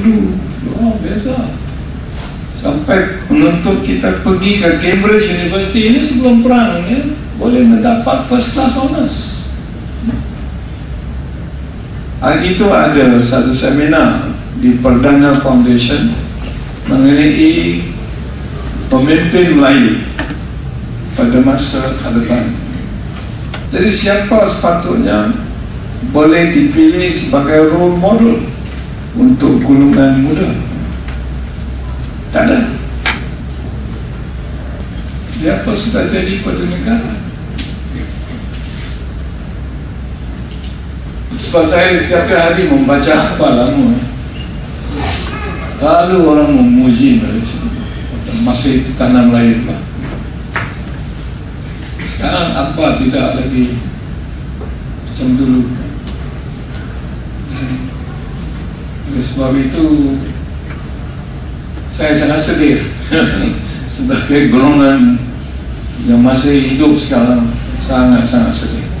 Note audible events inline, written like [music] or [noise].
dulu. Luar biasa. Sampai menuntut kita pergi ke Cambridge University ini sebelum perang ya, boleh mendapat first class honors hari itu ada satu seminar di Perdana Foundation mengenai pemimpin Melayu pada masa hadapan jadi siapa sepatutnya boleh dipilih sebagai role model untuk golongan muda. Tak ada dia apa sudah jadi pada negara? Sebab saya tiap hari membaca apa lama. Lalu orang memuji masih tanam lain lah. sekarang apa tidak lagi macam dulu oleh sebab itu saya sangat sedih [laughs] sebagai golongan yang masih hidup sekarang sangat-sangat sedih